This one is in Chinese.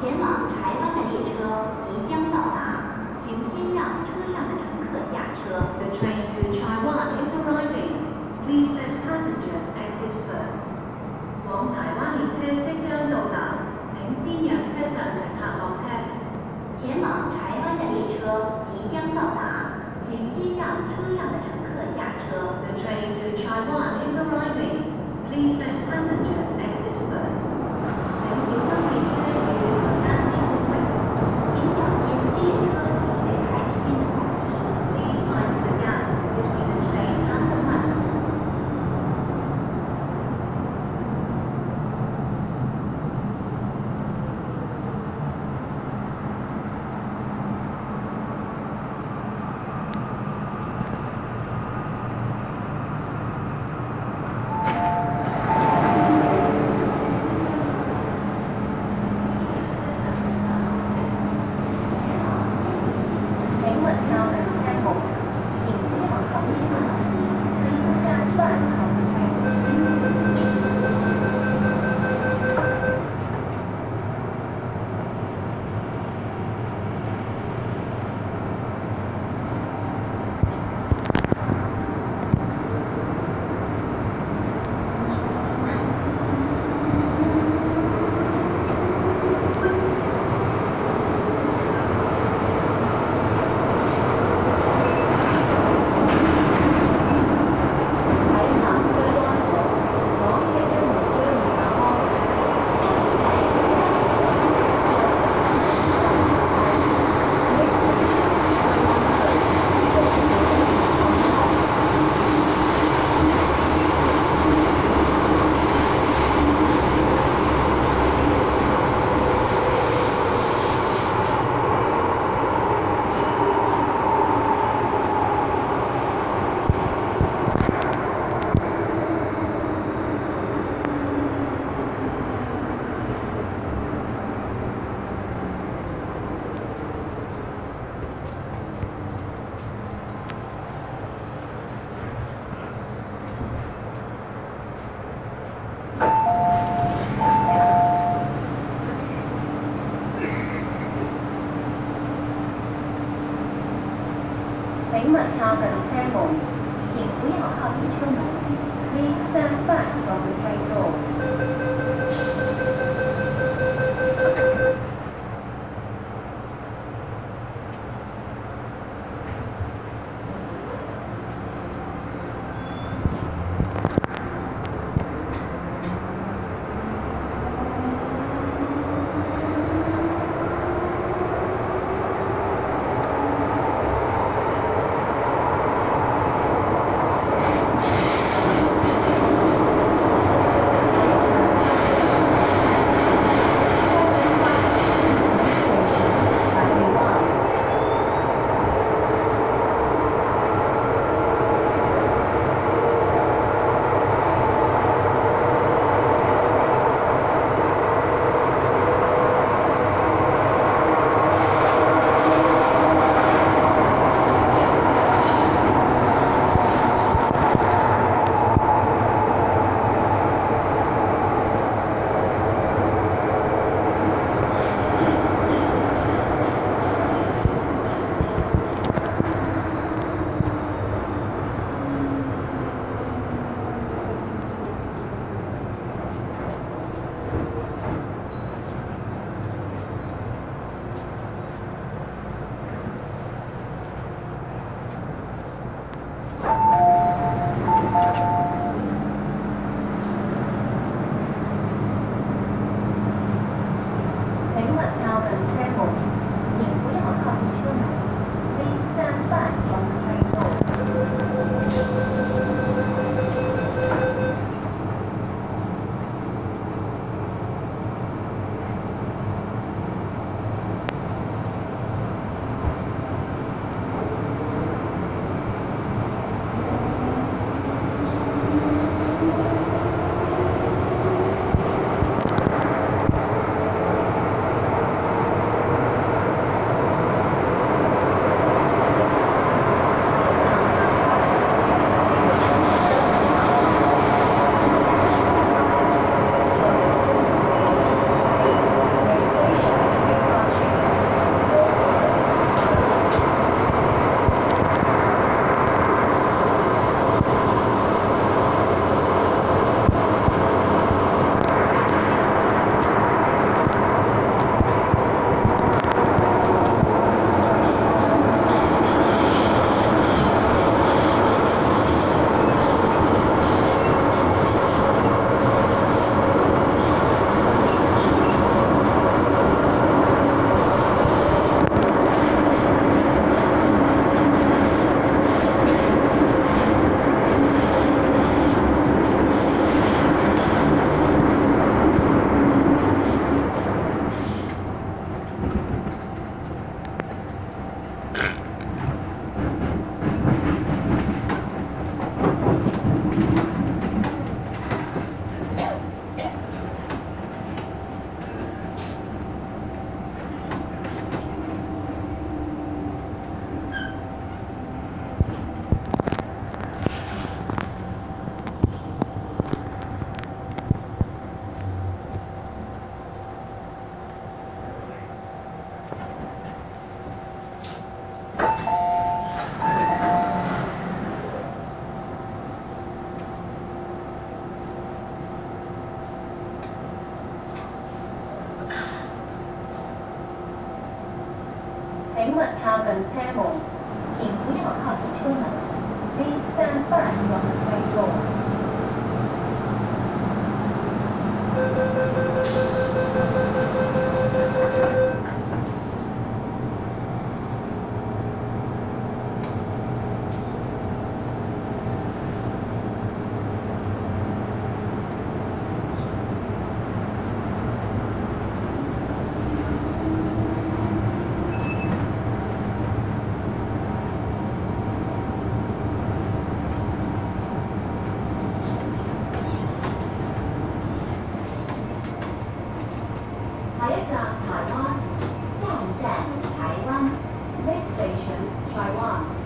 前往台湾的列车即将到达，请先让车上的乘客下车。The train to Taiwan is arriving. Please let passengers exit first. 往台湾列车即将到达，请先让车上乘客下车。前往台湾的列车即将到达，请先让车上的乘客下车。The train to Taiwan is arriving. Please let passengers. 请问下近车门，请不要靠近车门。Please stand back from the train doors. Okay. 半斤左右。下一站台湾，下一站台湾。Next station, Taiwan.